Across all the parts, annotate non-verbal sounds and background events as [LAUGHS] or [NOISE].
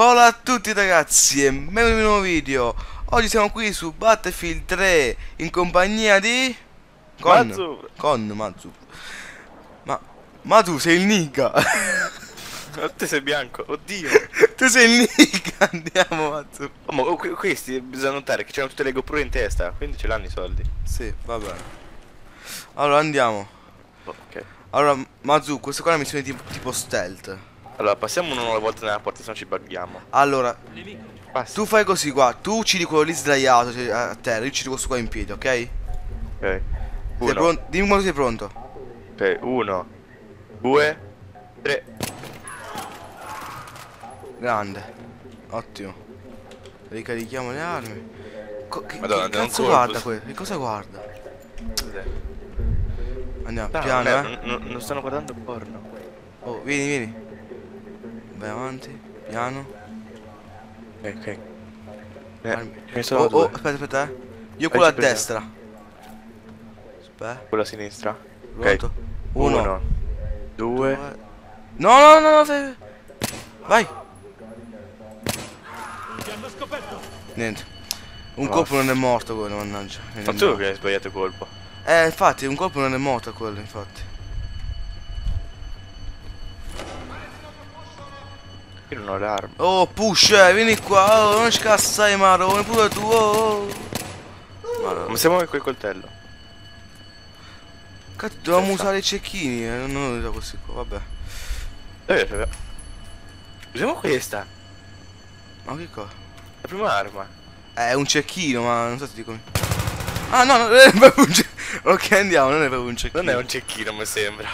Hola a tutti ragazzi e benvenuti in un nuovo video Oggi siamo qui su Battlefield 3 in compagnia di... Con Mazu. Con Mazu Ma... Ma tu sei il nigga Oh, te sei bianco, oddio. [LAUGHS] Tu sei il nigga Andiamo Mazu Oh, ma que- questi bisogna notare che c'hanno tutte le GoPro in testa, quindi ce l'hanno i soldi. Sì, va bene Allora andiamo Ok. Allora Mazu, questa qua è una missione tipo, tipo stealth Allora, passiamo una alla volta nella porta, se no ci bughiamo. Allora, Passi. tu fai così qua Tu uccidi quello lì sdraiato cioè, a terra Io uccido questo qua in piedi, ok? Sei Ok. Uno. pronto? Dimmi quando sei pronto Ok, uno. Due. Tre. Grande. Ottimo. Ricarichiamo le armi. Co- che, Madonna, che cazzo guarda sì. quello? Che cosa guarda? Andiamo, No, piano, non, eh. non stanno guardando porno. Oh, vieni, vieni. Vai avanti, piano. Ok, ok. Eh, ne sono Oh, due. oh, aspetta, aspetta, eh. Io quello a ci prendiamo. destra. Aspetta, Quella a sinistra. pronto? Uno. Uno. Due. due. No, no, no, no, fai- Vai. Niente. Un No. colpo non è morto quello, mannaggia. Ma tu che hai sbagliato colpo. Eh, infatti, un colpo non è morto quello, infatti. Io non ho le armi. Oh, push, eh, vieni qua, oh, non scassai marone, pure tu, oh. Ma siamo con il coltello. Cazzo, dovevamo usare i cecchini, eh, non ho usato questi qua, vabbè. Dove c'è? Usiamo questa. Ma che cosa? La prima arma. Eh, è un cecchino, ma non so se ti come. Ah, no, no, non è proprio un cecchino. Ok, andiamo, non è proprio un cecchino. Non è un cecchino, mi sembra.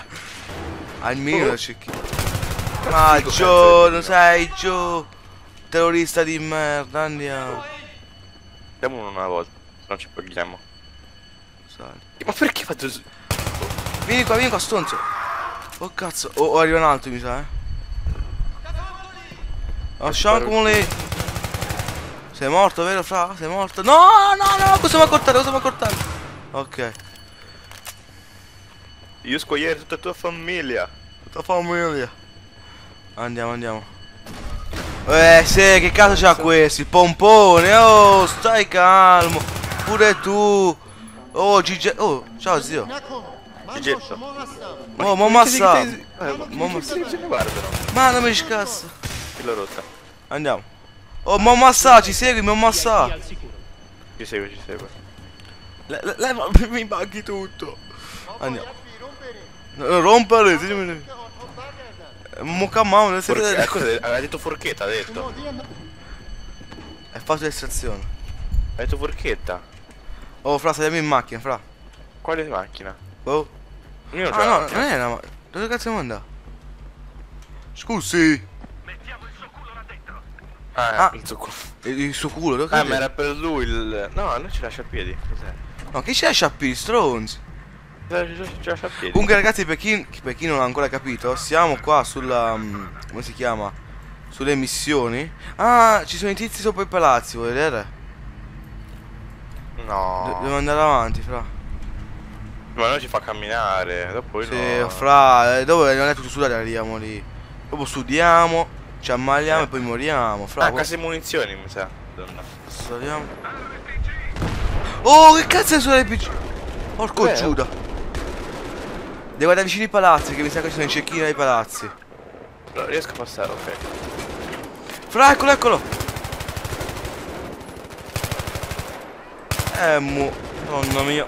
Almeno Oh. è un cecchino. Ma Gio, non sei Gio. Terrorista di merda, andiamo. Diamo uno una volta, se no ci paghiamo. Ma perché fate su- Vieni qua, vieni qua, stonzo. Oh cazzo, oh, oh, arriva un altro, mi sa, eh. Lasciamo come lì. Sei morto, vero, fra? Sei morto? No, no, no, cosa mi accortare, cosa mi accortare? Ok. Io scogliere tutta la tua famiglia. Tutta famiglia. Andiamo, andiamo. Eh, sì, che cazzo c'ha questo? Il pompone, oh, stai calmo. Pure tu. Oh, Gigi. Oh, ciao zio. Gigetto. Oh, mo massa. Eh, Mo Mo massa. Ma non mi scassa. Che l'ho rotta. Andiamo. Oh, mo massa, ci segui, mo massa. Ci segue, ci segue. Le- le- Leva, [LAUGHS] mi baghi tutto. Andiamo. No, no, rompere, mi- calmamo, nel senso- Forche- eh, cosa ha- Aveva detto forchetta, ha detto. È fatto l'estrazione. Ha detto forchetta. Oh, fra, saliamo in macchina, fra. Quale macchina? Oh. Io non Ah, no, macchina. non è una... ma- Dove cazzo siamo andati? Scusi. Ah, Ah. il suo culo. Il, il suo culo, dove Ah, cazzo ma è? era per lui il... No, non ci lascia a piedi. Cos'è? No, chi ci lascia stronzi? A piedi. Comunque ragazzi, per chi, per chi non ha ancora capito, siamo qua sulla... mm, come si chiama? Sulle missioni. Ah, ci sono i tizi sopra i palazzi, vuoi vedere? No. Do- Dobbiamo andare avanti, fra. Ma non ci fa camminare. Dopo io Sì, no. fra, dove non è tutto sudare arriviamo lì. Dopo studiamo, ci ammaliamo Eh. e poi moriamo, fra. Ah, qua- case e munizioni mi sa. Saliamo. Oh, che cazzo è su RPG? Porco Beh, Giuda. Devo andare vicino ai palazzi, che mi sa che ci sono i cecchini ai palazzi. No, riesco a passare, ok. Fra, eccolo, eccolo. Eh, mu. Madonna mia.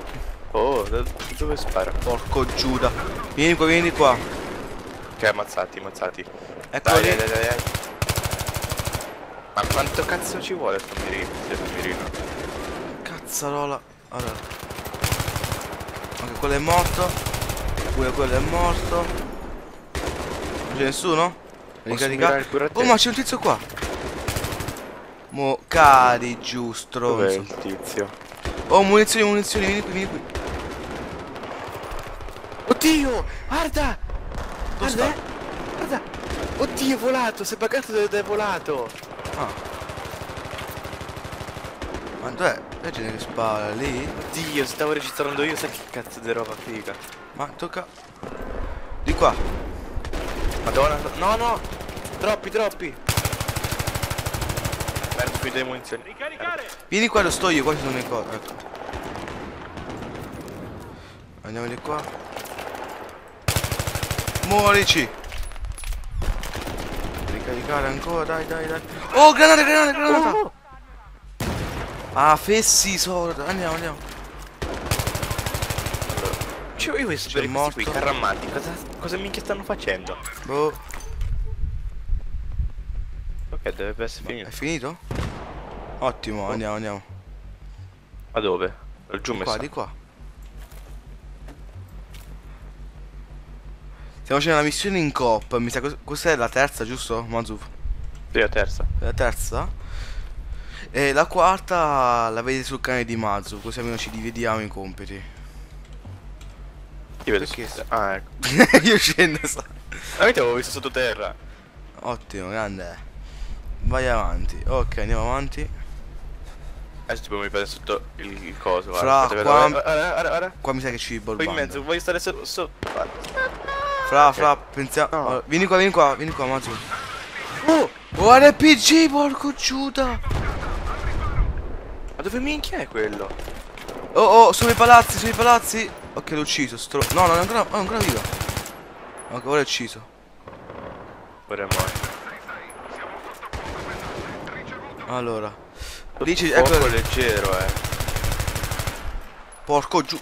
Oh, da dove spara? Porco Giuda. Vieni qua, vieni qua. Ok, ammazzati, ammazzati. Eccolo Dai, dai, dai, dai. Ma quanto cazzo ci vuole sto mirino? Cazzarola. Allora. Ok, quello è morto. Pure quello è morto. Non c'è nessuno? Posso Ricarica. mirare pure a te? Oh, ma c'è un tizio qua. Mo cari giù, Dov'è il tizio? Oh, munizioni, munizioni, vieni qui, vieni qui. Oddio! Guarda! Dove Guarda! eh. Guarda! Oddio, è volato! Si è buggato ed è volato! Ah. Ma dov'è? La gente che spara lì? Oddio, stavo registrando io, sai che cazzo di roba figa. Ma tocca. Di qua. Madonna, no, no! Troppi, troppi! finite le munizioni. Vieni qua dove sto io, qua ci sono le cose. Ecco. Andiamo di qua. Muorici! Ricaricare ancora, dai, dai, dai. Oh, granata, granata, granata! Ah, fessi, sorda. Andiamo, andiamo. Io voglio sapere questi qui carrammati, cosa, cosa minchia stanno facendo? Boh, Ok, dovrebbe essere è finito. finito? Ottimo, andiamo, andiamo. Ma dove? Giù Di qua, di qua. Stiamo facendo una missione in coop. Mi sa questa è la terza, giusto? Mazuf. Sì, la terza. La terza. E la quarta la vedi sul canale di Mazuf, così almeno ci dividiamo i compiti. Io vedo Perché? Ah, ecco. [LAUGHS] Io scendo, io ti avevo visto sottoterra. Ottimo, grande. Vai avanti. Ok, andiamo avanti. Adesso ti puoi mettere sotto il, il coso. Fra, guarda, qua- guarda, guarda, guarda. Qua mi sa che ci Poi in borbando. mezzo, vuoi stare sotto? So, Fra, fra, pensiamo. No. allora, vieni qua, vieni qua, vieni qua, Mazur. Oh! Oh, RPG, porco Giuda! ma dove minchia è quello? Oh, oh, sui palazzi, sui palazzi! Ok, l'ho ucciso, stro... No, non è ancora, oh, è ancora vivo. Ok, ora è ucciso. Ora è morto. Allora. Dici, ecco, leggero, eh. porco giù.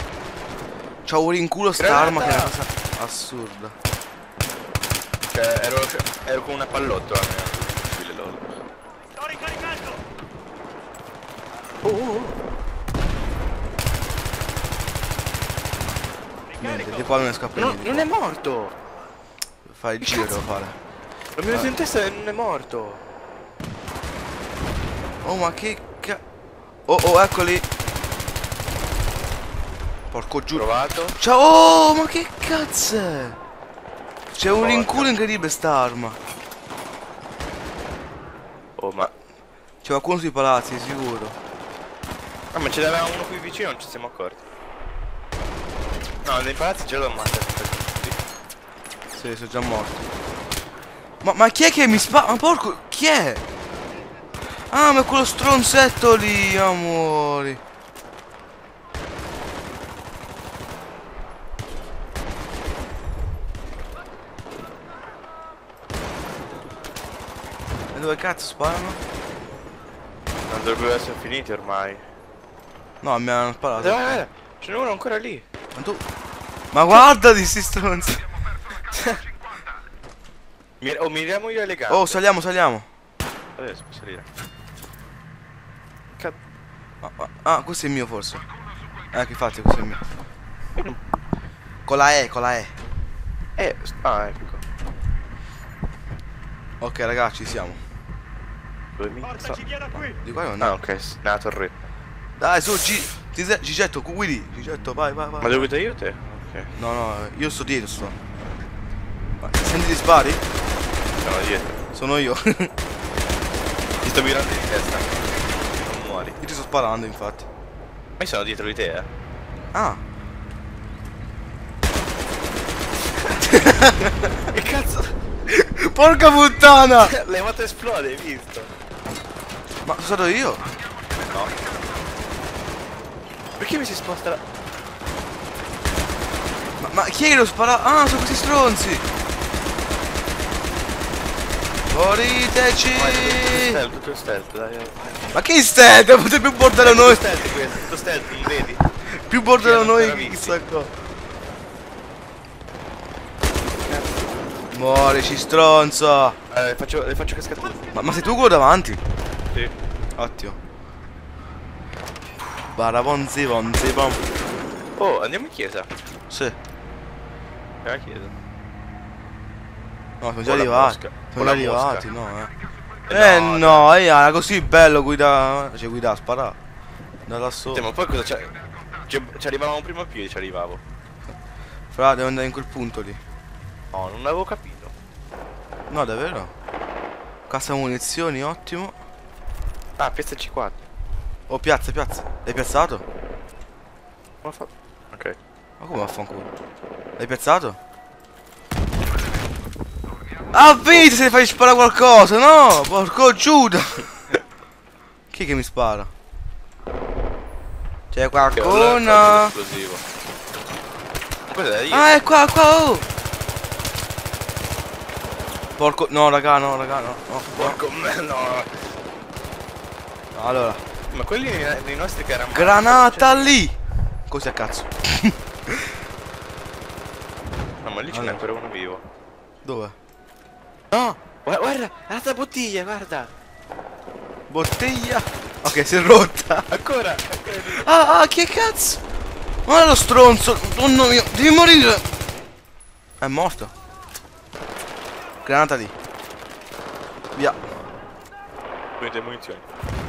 C'ho ora in culo sta arma che è una cosa assurda. Cioè, ero, ero con una pallottola almeno. Fucile loro. Oh, oh, oh. Niente, di qua non ne scappa No, niente. non è morto! Fai il giro devo fare. L'ho messo in testa e non è morto! Oh, ma che ca... Oh, oh, eccoli. Porco giù. Provato? Ciao, oh, ma che cazzo? C'è un rinculo incredibile sta arma. Oh, ma... C'è qualcuno sui palazzi, sicuro. Ah, ma ce n'aveva uno qui vicino, non ci siamo accorti. No, nei palazzi già l'ho ammazzato tutti. Sì, sono già morto. Ma, ma chi è che mi spara? Ma porco, chi è? Ah, ma quello stronzetto lì, amori. E dove cazzo sparano? Non dovrebbero essere finiti ormai. No, mi hanno sparato. Guarda, ce n'è uno ancora lì. Ma tu... Ma guarda di sti stronzi. Oh, miriamo io le gambe. Oh, saliamo, saliamo. Adesso può salire. Ca- Ah, ah, ah, questo è il mio forse. Eh, che fate, questo è il mio. Con la E, con la E. Eh, ah, ecco. Ok, ragazzi, ci siamo. Dove mi sta? Di qua non Ah, andiamo. ok, nella torretta. Dai, su, G. Ti se- Gigetto, guidi. Gigetto, vai, vai, vai. Ma devo guidare io te? Ok, No, no, io sto dietro, sto. Ma Senti gli spari? sono dietro. Sono io. [LAUGHS] io Ti sto mirando in testa. Non muori. ti sto sparando, infatti. Ma io sono dietro di te, eh. Ah, [LAUGHS] Che cazzo? porca puttana! L'hai fatto esplodere, hai visto? Ma sono io? Perché mi si sposta la... Ma, ma chi è che lo spara? Ah, sono questi stronzi! Moriteci! Vai, tutto stealth, tutto stealth, dai. dai. Ma che stealth? Potete più bordello noi! Tutto stealth questo, tutto stealth, non vedi? Più bordello noi che chissà cosa. Morici stronzo! Eh, faccio, le faccio cascare. Ma, ma sei tu quello davanti? Sì. Ottimo. Barabonzi bonzi bom. Oh, andiamo in chiesa. Sì. È la chiesa. No, siamo già arrivati. mosca. Con già mosca. arrivati, no, eh. Eh, Eh no, no, eh, era così bello guidare. Cioè guidare, sparare. Da là Sì, sopra. ma poi cosa c'è? Ci, arrivavamo prima a piedi, ci arrivavo. Fra, devo andare in quel punto lì. No, non avevo capito. No, davvero? Cassa munizioni, ottimo. Ah, piazza C4. Oh, piazza, piazza. L'hai piazzato? Come fa? Ok. Ma come vaffanculo? L'hai piazzato? Ah, vedi se fai sparare qualcosa, no! Porco Giuda! [LAUGHS] Chi che mi spara? C'è qualcuno? Cos'è io? Ah, è qua, qua, oh! Porco... No, raga, no, raga, no, no, no. Porco me no. Allora, Ma quelli dei nostri che erano granata lì! Così a cazzo. No, ma lì ce n'è Allora. ancora uno vivo. Dove? No! Guarda, guarda, l'altra bottiglia, guarda! Bottiglia. Ok, si è rotta. Ancora! Ah, ah, che cazzo? Ma lo stronzo, madonna mia, devi morire. È morto. Granata lì. Via. Prende munizioni.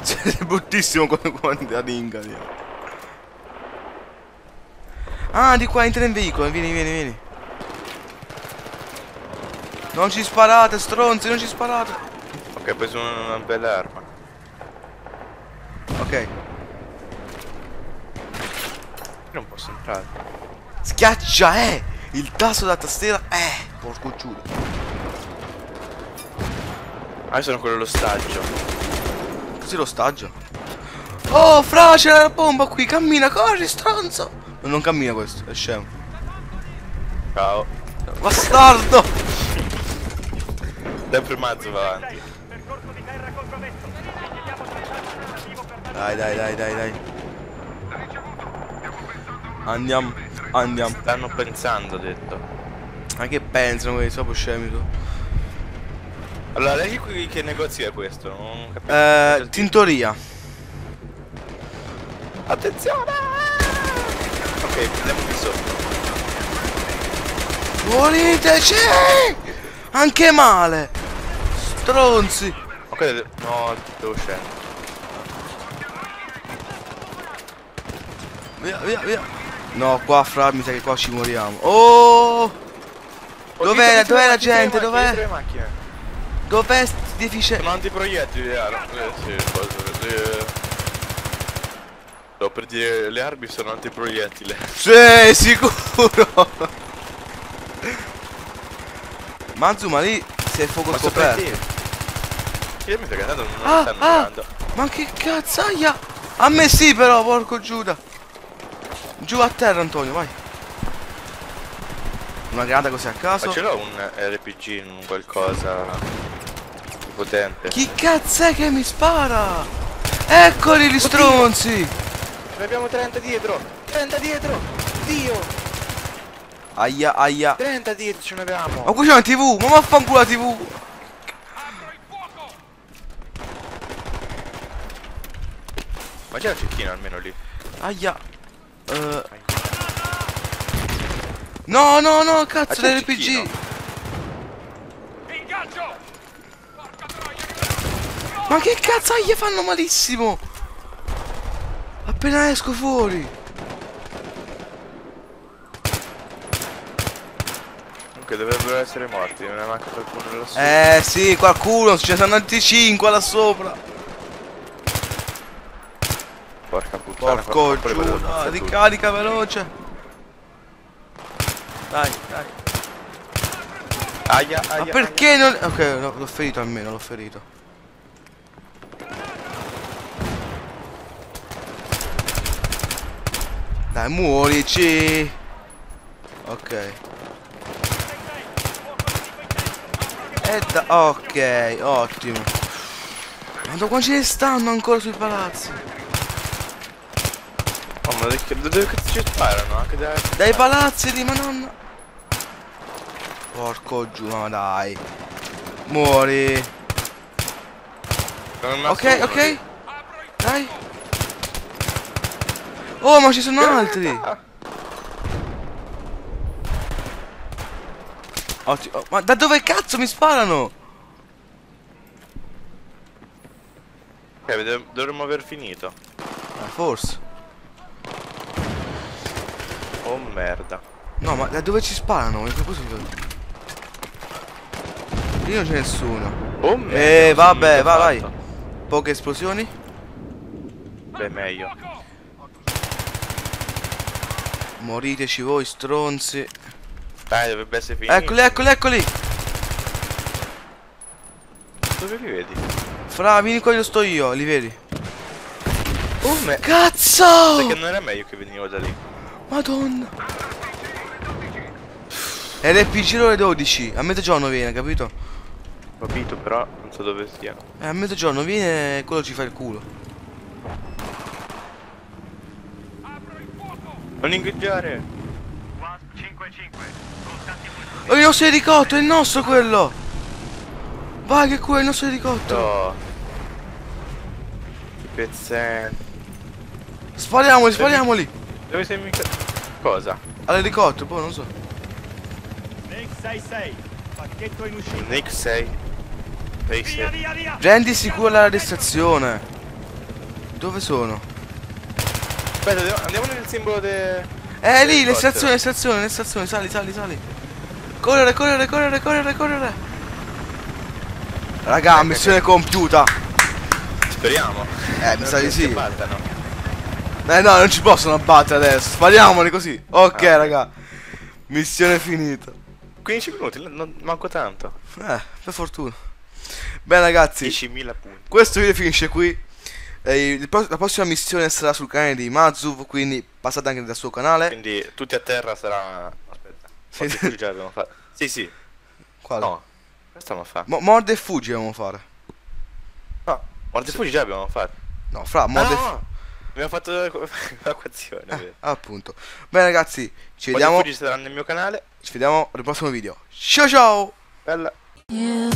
Sei bruttissimo come quando da ringa lì. Ah, di qua entra in veicolo, vieni, vieni, vieni. Non ci sparate, stronzi, non ci sparate. Ok, ho preso una, una bella arma. Ok. Non posso entrare. Schiaccia, eh! Il tasto della tastiera, eh! Porco giuro. Ah, io sono quello l'ostaggio. Così lo staggio. Oh, fra, c'è la bomba qui, cammina, corri, stronzo! Ma non cammina questo, è scemo. Ciao. Bastardo! Sempre mazzo va avanti. Dai, dai, dai, dai, dai. Andiamo, andiamo. Stanno pensando, ho detto. Ma che pensano questi, proprio scemi tu? Allora, lei qui che negozio è questo? Non capisco. Eh, tintoria. Attenzione! Ok, andiamo qui sotto. Morite, Anche male! Stronzi! Ok, no, devo scendere. Via, via, via. No, qua fra, mi sa che qua ci moriamo. Oh! Dov'è, dov'è la gente? Dov'è? Dov'è sti deficienti? Sono antiproiettili le armi. Eh, sì, cosa, le- Sto per dire, le armi sono antiproiettile. [LAUGHS] Sì, sicuro! Mazuma lì si è fuoco Ma scoperto. Io mi sto andando, non Ah, stanno ah. mirando. Ma che cazzaia! A me sì però, porco Giuda! Giù a terra Antonio, vai! Una granata così a caso. Ma ce l'ho un RPG, un qualcosa potente. Chi cazzo è che mi spara? Eccoli gli stronzi! Ce ne abbiamo 30 dietro! 30 dietro! Dio! Aia, aia. 30 dietro ce ne abbiamo! Ma qui c'è una tv, ma vaffanculo la tv! Ma c'è la cecchina almeno lì. Aia. Eh. No, no, no, cazzo, c'è il l'RPG! cecchino. Ma che cazzo gli fanno malissimo? Appena esco fuori. Comunque dovrebbero essere morti, non è manca qualcuno lassù. Eh sì, qualcuno, ne sono altri 5 là sopra. Porca puttana. Porco giù, ammazzare ricarica veloce. Dai, dai. Aia, aia. Ma perché non... Ok, no, l'ho ferito almeno, l'ho ferito. Dai, muorici. Ok. E da... Ok, ottimo. Ma da quanti ce ne stanno ancora sui palazzi? Oh, ma dove cazzo ci sparano? Anche da... Dai palazzi lì, madonna. Porco giù, ma dai. Muori. Ok, ok. Dai. Oh, ma ci sono altri. Ottimo. Oh, ma da dove cazzo mi sparano? Ok, dovremmo aver finito. Ah, forse. Oh merda. No, ma da dove ci sparano? Mi. Lì non c'è nessuno. Oh merda. Eh, vabbè, vai, vai. Poche esplosioni. Beh, meglio. Moriteci voi, stronzi. Dai, dovrebbe essere finito. Eccoli, eccoli, eccoli. Dove li vedi? Fra, vieni qua, io sto io, li vedi? Come? Cazzo! Sai che non era meglio che venivo da lì. Madonna. È l'RPG ore 12. A mezzogiorno viene, capito? Capito, però non so dove sia. Eh, a mezzogiorno viene e quello ci fa il culo. Non ingaggiare! Oh, il nostro elicottero, è il nostro quello! Vai che quello è il nostro elicottero! Che pezzente. Spariamoli, spariamoli! Dove sei mica... Cosa? All'elicottero, poi non so. Nick 66, pacchetto in uscita. Nick 6. Sei Via, 6. via, via! Prendi sicuro la registrazione. Dove sono? Aspetta, andiamo- nel simbolo de... Eh lì, l'estrazione, l'estrazione, l'estrazione, sali, sali, sali. Correre, correre, correre, correre, correre. Raga, missione compiuta. Speriamo. Eh, mi sa di sì. si abbattano. Eh no, non ci possono abbattere adesso. Spariamoli così. Ok, Ah. raga. Missione finita. 15 minuti, non manco tanto. Eh, per fortuna. Bene ragazzi, 10.000 punti. questo video finisce qui. Eh, pro- la prossima missione sarà sul canale di Mazuv, quindi passate anche dal suo canale. Quindi tutti a terra sarà... Aspetta. Sì. Sì. Fatto. Sì, sì. Quale? No. Questo ma fa. Mo- morde e fuggi dobbiamo fare. No. Morte e fuggi già abbiamo fatto. No, fra, Ah, morde e no, no. Abbiamo fatto [LAUGHS] l'equazione, vero. Appunto. Bene ragazzi, ci e vediamo. fuggi sarà nel mio canale. Ci vediamo al prossimo video. Ciao ciao! Bella. Yeah.